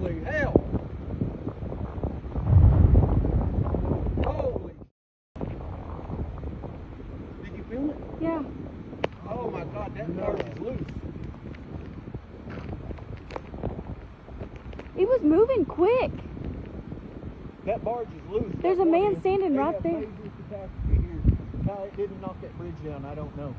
Holy hell! Holy! Did you feel it? Yeah. Oh my God, that barge is loose. It was moving quick. That barge is loose. There's That a man standing right there. it didn't knock that bridge down, I don't know.